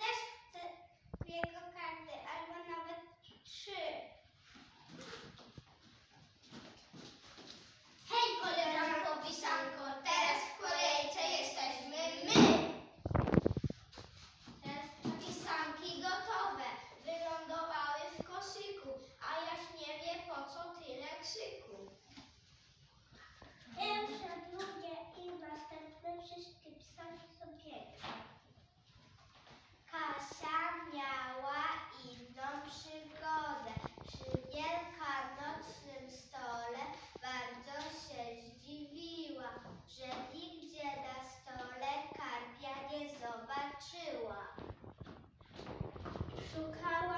Let's to